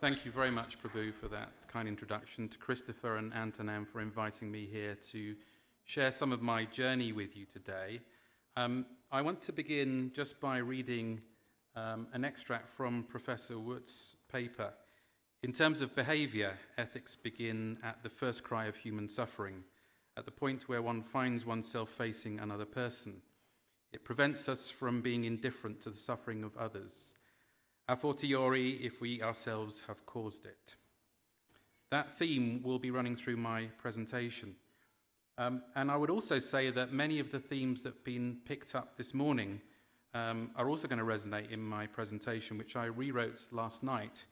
Thank you very much, Prabhu, for that kind introduction, to Christopher and Antonin for inviting me here to share some of my journey with you today. Um, I want to begin just by reading um, an extract from Professor Wood's paper. In terms of behavior, ethics begin at the first cry of human suffering, at the point where one finds oneself facing another person. It prevents us from being indifferent to the suffering of others a fortiori if we ourselves have caused it. That theme will be running through my presentation. Um, and I would also say that many of the themes that have been picked up this morning um, are also going to resonate in my presentation, which I rewrote last night,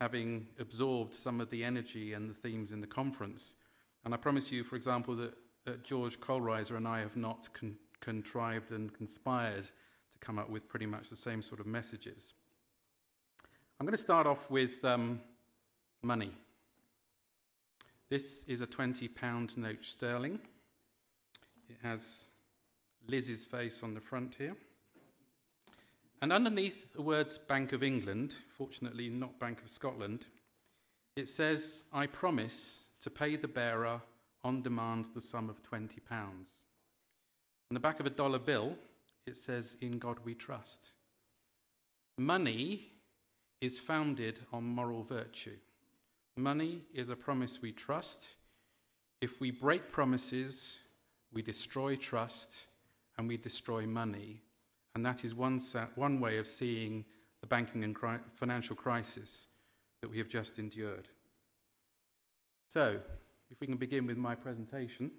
having absorbed some of the energy and the themes in the conference. And I promise you, for example, that uh, George Kohlreiser and I have not con- contrived and conspired to come up with pretty much the same sort of messages. I'm going to start off with um, money. This is a £20 note sterling. It has Liz's face on the front here. And underneath the words Bank of England, fortunately not Bank of Scotland, it says, I promise to pay the bearer on demand the sum of £20. On the back of a dollar bill, it says, In God we trust. Money is founded on moral virtue. Money is a promise we trust. If we break promises, we destroy trust and we destroy money. And that is one, one way of seeing the banking and cri- financial crisis that we have just endured. So, if we can begin with my presentation.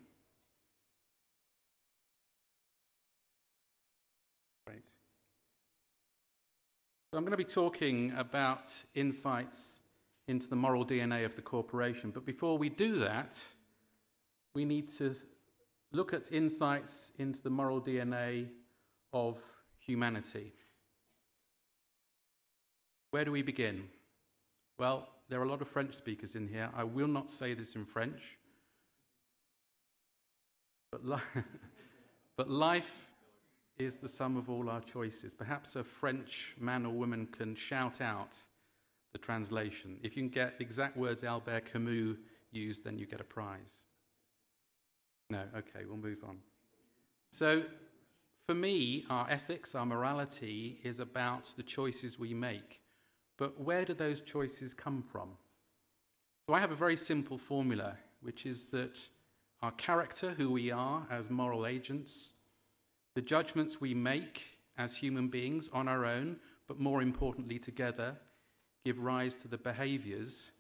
Great. So I'm going to be talking about insights into the moral DNA of the corporation. But before we do that, we need to look at insights into the moral DNA of humanity. Where do we begin? Well, there are a lot of French speakers in here. I will not say this in French. But, li- but life is the sum of all our choices. Perhaps a French man or woman can shout out the translation. If you can get the exact words Albert Camus used, then you get a prize. No, okay, we'll move on. So, for me, our ethics, our morality is about the choices we make. But where do those choices come from? So, I have a very simple formula, which is that our character, who we are as moral agents, the judgments we make as human beings on our own, but more importantly together, give rise to the behaviors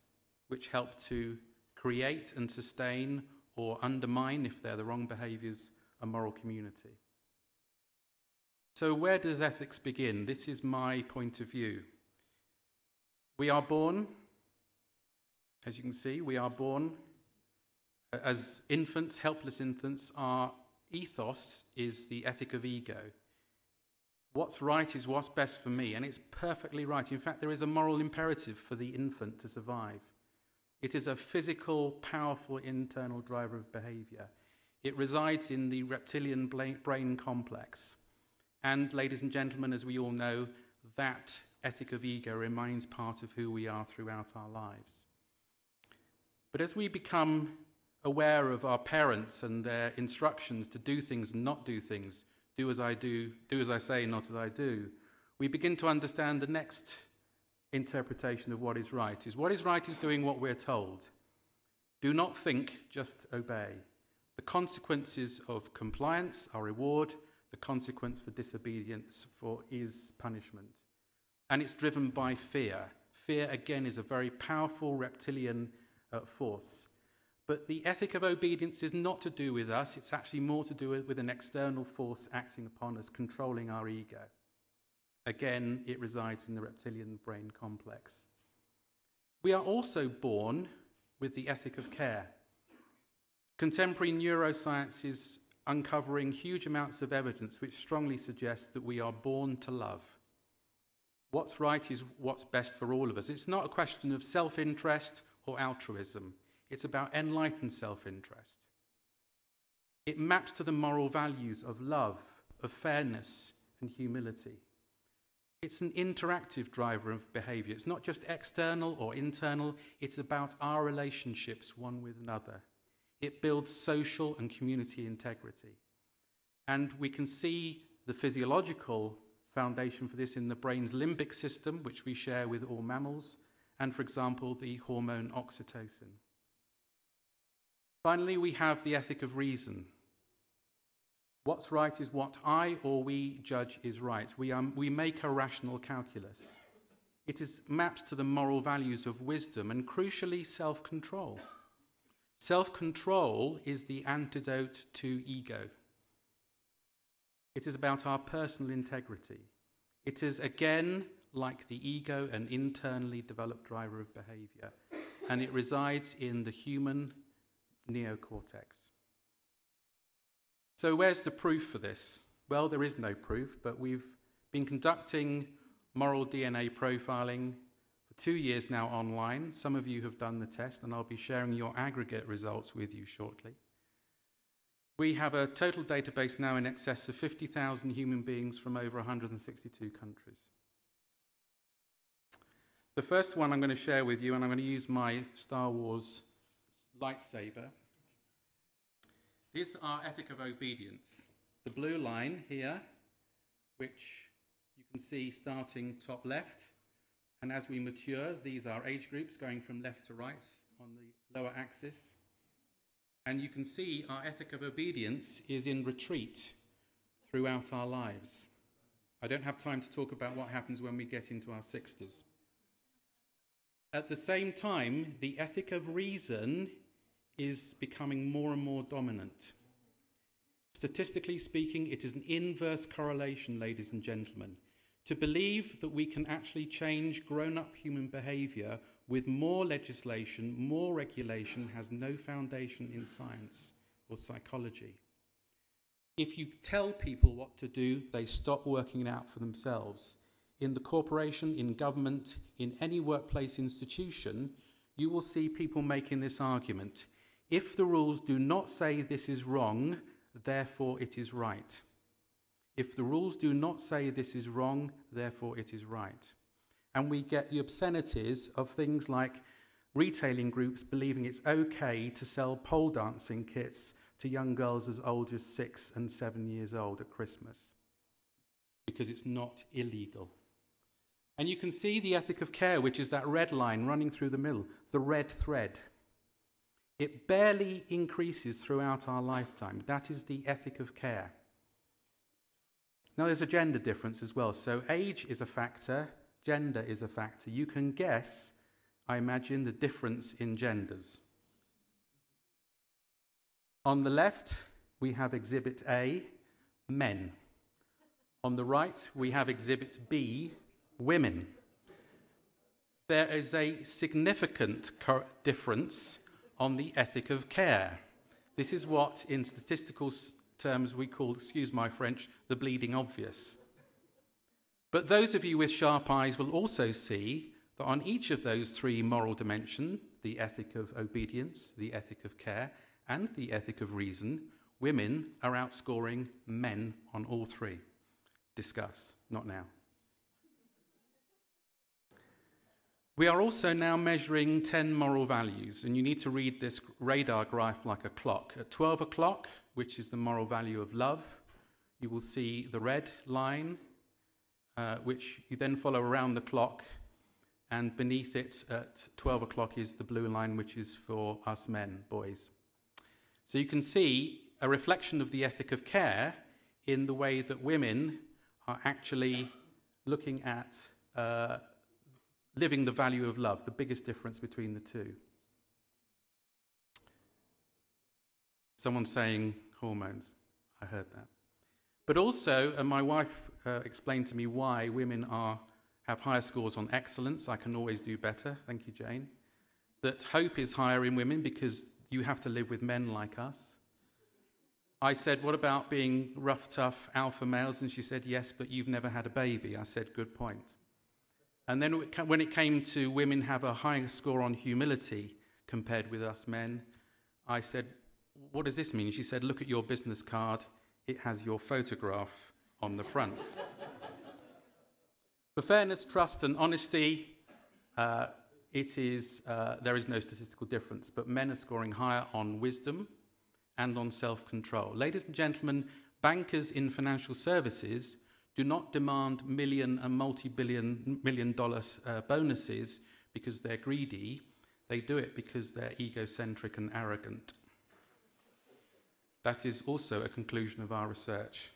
which help to create and sustain or undermine, if they're the wrong behaviors, a moral community. So, where does ethics begin? This is my point of view. We are born, as you can see, we are born as infants, helpless infants, are ethos is the ethic of ego. What's right is what's best for me, and it's perfectly right. In fact, there is a moral imperative for the infant to survive. It is a physical, powerful internal driver of behavior. It resides in the reptilian brain complex. And, ladies and gentlemen, as we all know, that ethic of ego remains part of who we are throughout our lives. But as we become aware of our parents and their instructions to do things and not do things, do as I do, do as I say, not as I do, we begin to understand the next interpretation of what is right. Is what is right is doing what we're told. Do not think, just obey. The consequences of compliance are reward. The consequence for disobedience for is punishment. And it's driven by fear. Fear, again, is a very powerful reptilian uh, force. But the ethic of obedience is not to do with us, it's actually more to do with an external force acting upon us, controlling our ego. Again, it resides in the reptilian brain complex. We are also born with the ethic of care. Contemporary neuroscience is uncovering huge amounts of evidence which strongly suggests that we are born to love. What's right is what's best for all of us. It's not a question of self interest or altruism. It's about enlightened self interest. It maps to the moral values of love, of fairness, and humility. It's an interactive driver of behavior. It's not just external or internal, it's about our relationships one with another. It builds social and community integrity. And we can see the physiological foundation for this in the brain's limbic system, which we share with all mammals, and, for example, the hormone oxytocin. Finally, we have the ethic of reason. What's right is what I or we judge is right. We, um, we make a rational calculus. It is mapped to the moral values of wisdom and, crucially, self control. Self control is the antidote to ego. It is about our personal integrity. It is, again, like the ego, an internally developed driver of behavior, and it resides in the human neocortex. So, where's the proof for this? Well, there is no proof, but we've been conducting moral DNA profiling for two years now online. Some of you have done the test, and I'll be sharing your aggregate results with you shortly. We have a total database now in excess of 50,000 human beings from over 162 countries. The first one I'm going to share with you, and I'm going to use my Star Wars lightsaber, is our ethic of obedience. The blue line here, which you can see starting top left, and as we mature, these are age groups going from left to right on the lower axis. And you can see our ethic of obedience is in retreat throughout our lives. I don't have time to talk about what happens when we get into our 60s. At the same time, the ethic of reason is becoming more and more dominant. Statistically speaking, it is an inverse correlation, ladies and gentlemen. To believe that we can actually change grown up human behavior with more legislation, more regulation, has no foundation in science or psychology. If you tell people what to do, they stop working it out for themselves. In the corporation, in government, in any workplace institution, you will see people making this argument. If the rules do not say this is wrong, therefore it is right. If the rules do not say this is wrong, therefore it is right and we get the obscenities of things like retailing groups believing it's okay to sell pole dancing kits to young girls as old as six and seven years old at Christmas because it's not illegal. And you can see the ethic of care, which is that red line running through the middle, the red thread. It barely increases throughout our lifetime. That is the ethic of care. Now, there's a gender difference as well. So, age is a factor, gender is a factor. You can guess, I imagine, the difference in genders. On the left, we have Exhibit A, men. On the right, we have Exhibit B, women. There is a significant difference on the ethic of care. This is what, in statistical terms, we call, excuse my French, the bleeding obvious. But those of you with sharp eyes will also see that on each of those three moral dimensions the ethic of obedience, the ethic of care, and the ethic of reason women are outscoring men on all three. Discuss, not now. We are also now measuring 10 moral values, and you need to read this radar graph like a clock. At 12 o'clock, which is the moral value of love, you will see the red line uh, which you then follow around the clock. And beneath it at 12 o'clock is the blue line, which is for us men, boys. So you can see a reflection of the ethic of care in the way that women are actually looking at uh, living the value of love, the biggest difference between the two. Someone saying hormones. I heard that. But also, and my wife uh, explained to me why women are, have higher scores on excellence. I can always do better. Thank you, Jane. That hope is higher in women because you have to live with men like us. I said, What about being rough, tough alpha males? And she said, Yes, but you've never had a baby. I said, Good point. And then when it came to women have a higher score on humility compared with us men, I said, What does this mean? She said, Look at your business card it has your photograph on the front. For fairness, trust, and honesty, uh, it is, uh, there is no statistical difference, but men are scoring higher on wisdom and on self control. Ladies and gentlemen, bankers in financial services do not demand million and multi billion million dollar uh, bonuses because they're greedy. They do it because they're egocentric and arrogant. That is also a conclusion of our research.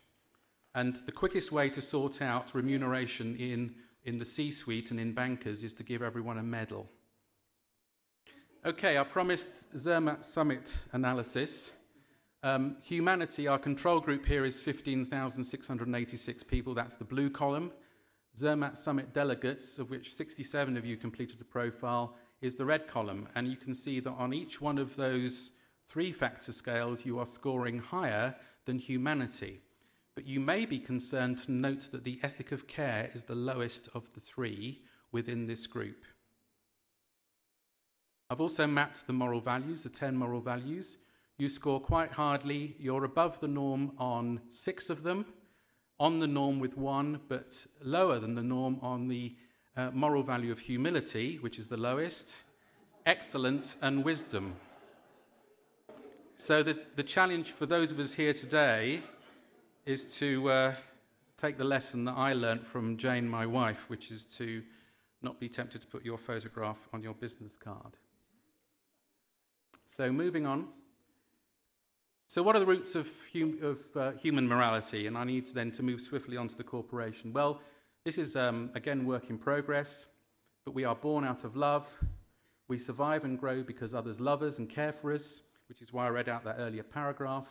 And the quickest way to sort out remuneration in, in the C suite and in bankers is to give everyone a medal. Okay, I promised Zermatt Summit analysis. Um, humanity, our control group here is 15,686 people. That's the blue column. Zermatt Summit delegates, of which 67 of you completed the profile, is the red column. And you can see that on each one of those three factor scales, you are scoring higher than humanity. But you may be concerned to note that the ethic of care is the lowest of the three within this group. I've also mapped the moral values, the 10 moral values. You score quite hardly. You're above the norm on six of them, on the norm with one, but lower than the norm on the uh, moral value of humility, which is the lowest, excellence, and wisdom. So, the, the challenge for those of us here today is to uh, take the lesson that I learnt from Jane, my wife, which is to not be tempted to put your photograph on your business card. So, moving on. So, what are the roots of, hum- of uh, human morality? And I need then to move swiftly on to the corporation. Well, this is, um, again, work in progress, but we are born out of love. We survive and grow because others love us and care for us, which is why I read out that earlier paragraph.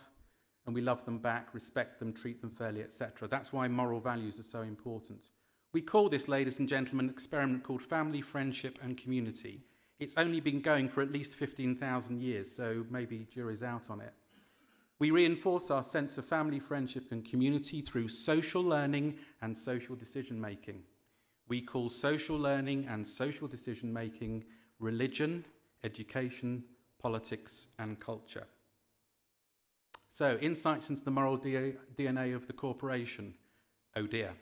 And we love them back, respect them, treat them fairly, etc. That's why moral values are so important. We call this, ladies and gentlemen, an experiment called family, friendship, and community. It's only been going for at least 15,000 years, so maybe jury's out on it. We reinforce our sense of family, friendship, and community through social learning and social decision making. We call social learning and social decision making religion, education, politics, and culture. So, insights into the moral DNA of the corporation. Oh dear.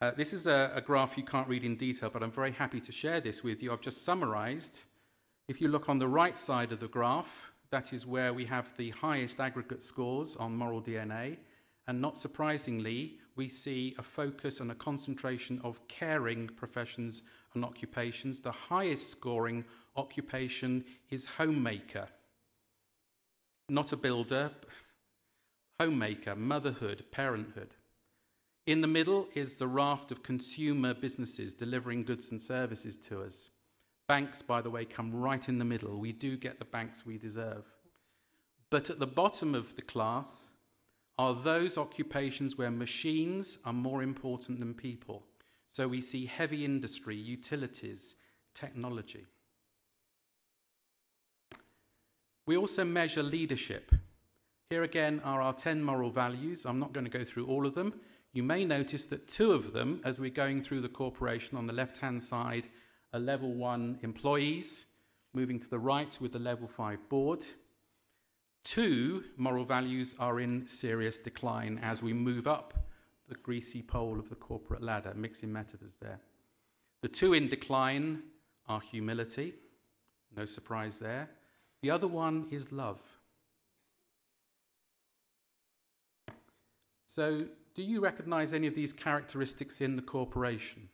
Uh, this is a, a, graph you can't read in detail, but I'm very happy to share this with you. I've just summarized if you look on the right side of the graph, that is where we have the highest aggregate scores on moral DNA. And not surprisingly, we see a focus and a concentration of caring professions and occupations. The highest scoring occupation is homemaker, not a builder, homemaker, motherhood, parenthood. In the middle is the raft of consumer businesses delivering goods and services to us. Banks, by the way, come right in the middle. We do get the banks we deserve. But at the bottom of the class are those occupations where machines are more important than people. So we see heavy industry, utilities, technology. We also measure leadership. Here again are our 10 moral values. I'm not going to go through all of them. You may notice that two of them, as we're going through the corporation on the left hand side, a level one employees, moving to the right with the level five board. Two, moral values are in serious decline as we move up the greasy pole of the corporate ladder, mixing metaphors there. The two in decline are humility, no surprise there. The other one is love. So, do you recognize any of these characteristics in the corporation?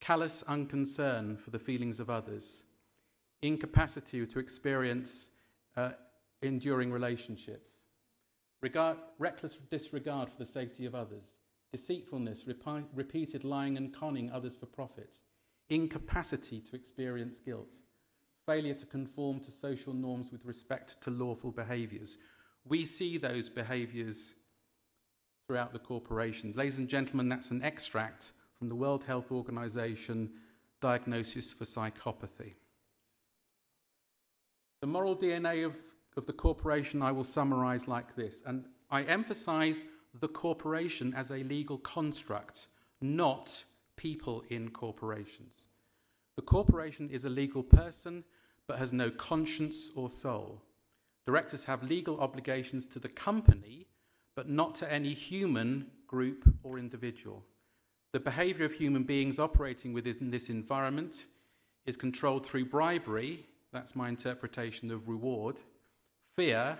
Callous unconcern for the feelings of others, incapacity to experience uh, enduring relationships, regard, reckless disregard for the safety of others, deceitfulness, repi- repeated lying and conning others for profit, incapacity to experience guilt, failure to conform to social norms with respect to lawful behaviours. We see those behaviours throughout the corporation. Ladies and gentlemen, that's an extract from the World Health Organization diagnosis for psychopathy. The moral DNA of, of the corporation I will summarize like this, and I emphasize the corporation as a legal construct, not people in corporations. The corporation is a legal person but has no conscience or soul. Directors have legal obligations to the company but not to any human, group, or individual. The behavior of human beings operating within this environment is controlled through bribery, that's my interpretation of reward, fear,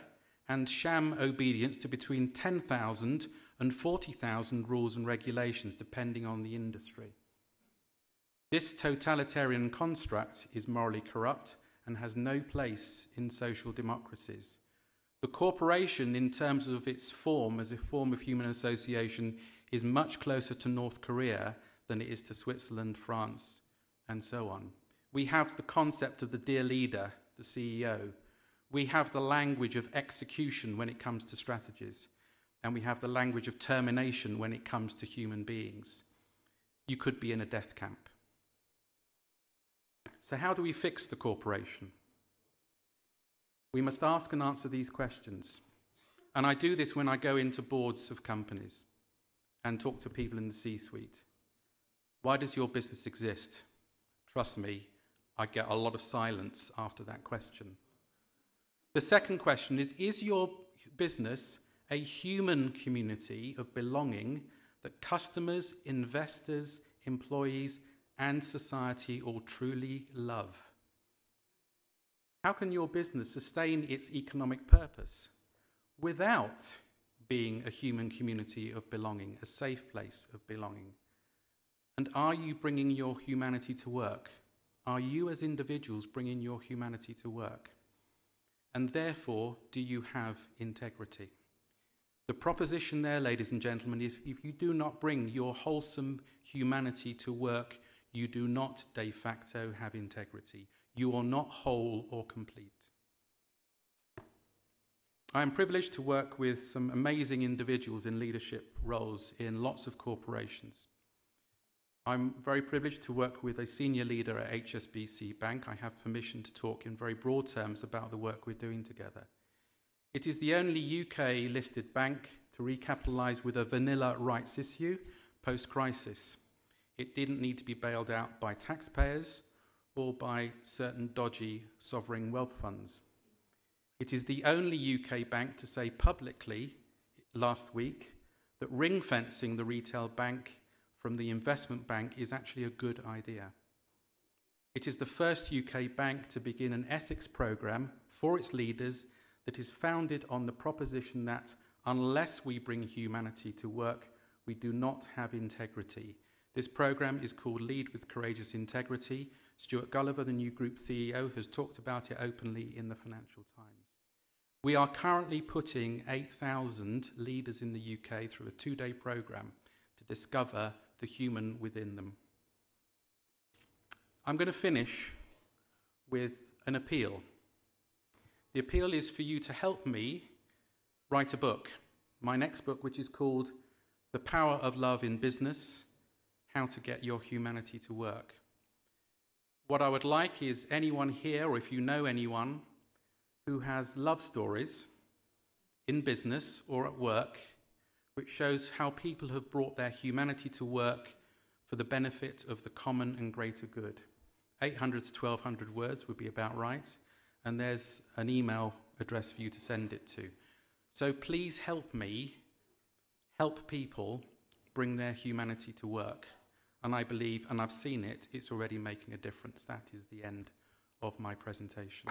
and sham obedience to between 10,000 and 40,000 rules and regulations, depending on the industry. This totalitarian construct is morally corrupt and has no place in social democracies. The corporation, in terms of its form as a form of human association, is much closer to North Korea than it is to Switzerland, France, and so on. We have the concept of the dear leader, the CEO. We have the language of execution when it comes to strategies. And we have the language of termination when it comes to human beings. You could be in a death camp. So, how do we fix the corporation? We must ask and answer these questions. And I do this when I go into boards of companies and talk to people in the C suite. Why does your business exist? Trust me, I get a lot of silence after that question. The second question is Is your business a human community of belonging that customers, investors, employees, and society all truly love? How can your business sustain its economic purpose without being a human community of belonging, a safe place of belonging? And are you bringing your humanity to work? Are you, as individuals, bringing your humanity to work? And therefore, do you have integrity? The proposition there, ladies and gentlemen, if, if you do not bring your wholesome humanity to work, you do not de facto have integrity. You are not whole or complete. I am privileged to work with some amazing individuals in leadership roles in lots of corporations. I'm very privileged to work with a senior leader at HSBC Bank. I have permission to talk in very broad terms about the work we're doing together. It is the only UK listed bank to recapitalise with a vanilla rights issue post crisis. It didn't need to be bailed out by taxpayers or by certain dodgy sovereign wealth funds. It is the only UK bank to say publicly last week that ring fencing the retail bank from the investment bank is actually a good idea. It is the first UK bank to begin an ethics program for its leaders that is founded on the proposition that unless we bring humanity to work, we do not have integrity. This program is called Lead with Courageous Integrity. Stuart Gulliver, the new group CEO, has talked about it openly in the Financial Times. We are currently putting 8,000 leaders in the UK through a two day program to discover the human within them. I'm going to finish with an appeal. The appeal is for you to help me write a book, my next book, which is called The Power of Love in Business How to Get Your Humanity to Work. What I would like is anyone here, or if you know anyone who has love stories in business or at work which shows how people have brought their humanity to work for the benefit of the common and greater good. 800 to 1200 words would be about right, and there's an email address for you to send it to. So please help me help people bring their humanity to work. And I believe, and I've seen it, it's already making a difference. That is the end of my presentation.